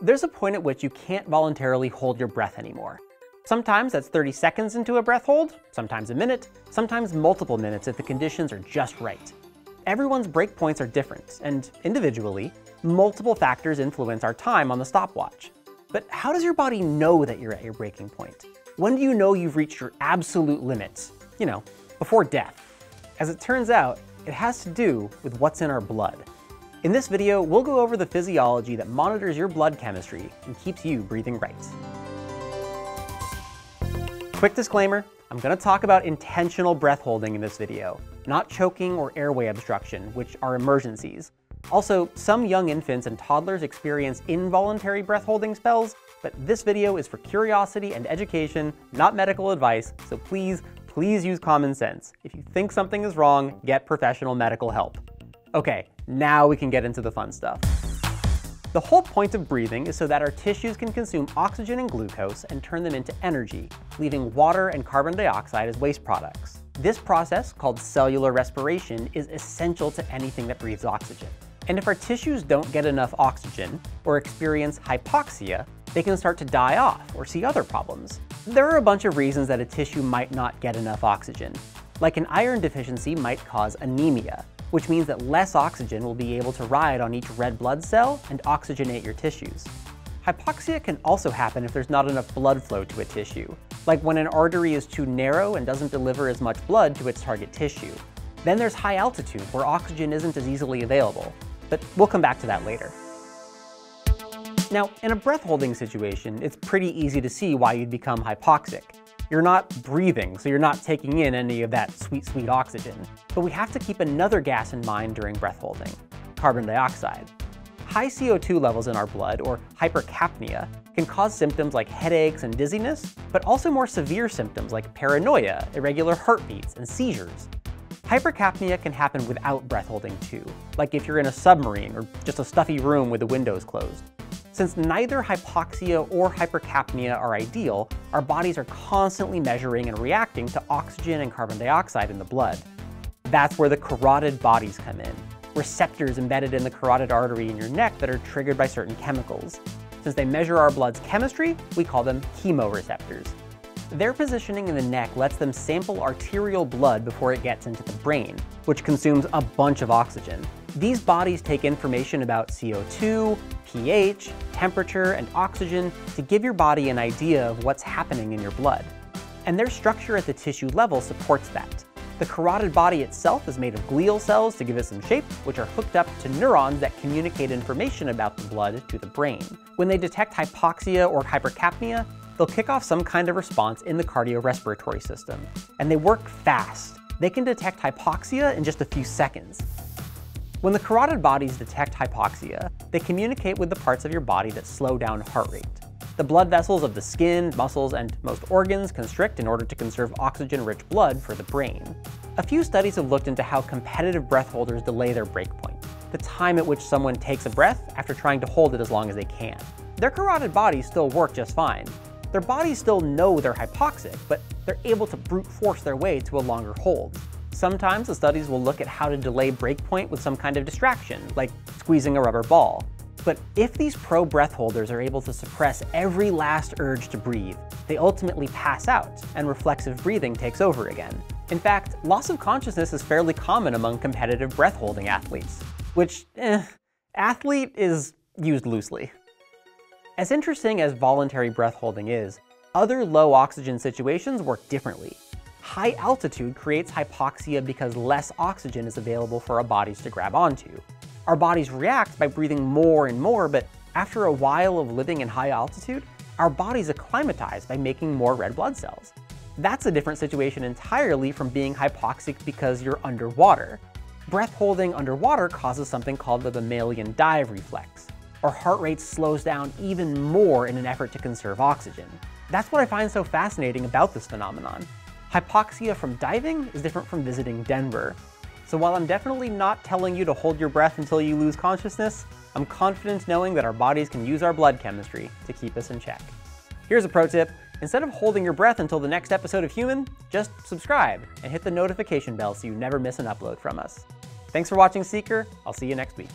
There's a point at which you can't voluntarily hold your breath anymore. Sometimes that's 30 seconds into a breath hold, sometimes a minute, sometimes multiple minutes if the conditions are just right. Everyone's breakpoints are different, and individually, multiple factors influence our time on the stopwatch. But how does your body know that you're at your breaking point? When do you know you've reached your absolute limits? You know, before death. As it turns out, it has to do with what's in our blood. In this video, we'll go over the physiology that monitors your blood chemistry and keeps you breathing right. Quick disclaimer, I'm going to talk about intentional breath holding in this video, not choking or airway obstruction, which are emergencies. Also, some young infants and toddlers experience involuntary breath holding spells, but this video is for curiosity and education, not medical advice, so please, please use common sense. If you think something is wrong, get professional medical help. Okay, now we can get into the fun stuff. The whole point of breathing is so that our tissues can consume oxygen and glucose and turn them into energy, leaving water and carbon dioxide as waste products. This process, called cellular respiration, is essential to anything that breathes oxygen. And if our tissues don't get enough oxygen or experience hypoxia, they can start to die off or see other problems. There are a bunch of reasons that a tissue might not get enough oxygen. Like an iron deficiency might cause anemia, which means that less oxygen will be able to ride on each red blood cell and oxygenate your tissues. Hypoxia can also happen if there's not enough blood flow to a tissue, like when an artery is too narrow and doesn't deliver as much blood to its target tissue. Then there's high altitude, where oxygen isn't as easily available, but we'll come back to that later. Now, in a breath holding situation, it's pretty easy to see why you'd become hypoxic. You're not breathing, so you're not taking in any of that sweet, sweet oxygen. But we have to keep another gas in mind during breath holding, carbon dioxide. High CO2 levels in our blood, or hypercapnia, can cause symptoms like headaches and dizziness, but also more severe symptoms like paranoia, irregular heartbeats, and seizures. Hypercapnia can happen without breath holding too, like if you're in a submarine or just a stuffy room with the windows closed. Since neither hypoxia or hypercapnia are ideal, our bodies are constantly measuring and reacting to oxygen and carbon dioxide in the blood. That's where the carotid bodies come in, receptors embedded in the carotid artery in your neck that are triggered by certain chemicals. Since they measure our blood's chemistry, we call them chemoreceptors. Their positioning in the neck lets them sample arterial blood before it gets into the brain, which consumes a bunch of oxygen. These bodies take information about CO2, pH, temperature, and oxygen to give your body an idea of what's happening in your blood. And their structure at the tissue level supports that. The carotid body itself is made of glial cells to give it some shape, which are hooked up to neurons that communicate information about the blood to the brain. When they detect hypoxia or hypercapnia, they'll kick off some kind of response in the cardiorespiratory system. And they work fast. They can detect hypoxia in just a few seconds. When the carotid bodies detect hypoxia, they communicate with the parts of your body that slow down heart rate. The blood vessels of the skin, muscles, and most organs constrict in order to conserve oxygen-rich blood for the brain. A few studies have looked into how competitive breath holders delay their breakpoint, the time at which someone takes a breath after trying to hold it as long as they can. Their carotid bodies still work just fine. Their bodies still know they're hypoxic, but they're able to brute force their way to a longer hold. Sometimes the studies will look at how to delay breakpoint with some kind of distraction, like squeezing a rubber ball. But if these pro breath holders are able to suppress every last urge to breathe, they ultimately pass out, and reflexive breathing takes over again. In fact, loss of consciousness is fairly common among competitive breath holding athletes, which, eh, athlete is used loosely. As interesting as voluntary breath holding is, other low oxygen situations work differently. High altitude creates hypoxia because less oxygen is available for our bodies to grab onto. Our bodies react by breathing more and more, but after a while of living in high altitude, our bodies acclimatize by making more red blood cells. That's a different situation entirely from being hypoxic because you're underwater. Breath holding underwater causes something called the mammalian dive reflex. Our heart rate slows down even more in an effort to conserve oxygen. That's what I find so fascinating about this phenomenon. Hypoxia from diving is different from visiting Denver. So while I'm definitely not telling you to hold your breath until you lose consciousness, I'm confident knowing that our bodies can use our blood chemistry to keep us in check. Here's a pro tip. Instead of holding your breath until the next episode of Human, just subscribe and hit the notification bell so you never miss an upload from us. Thanks for watching Seeker. I'll see you next week.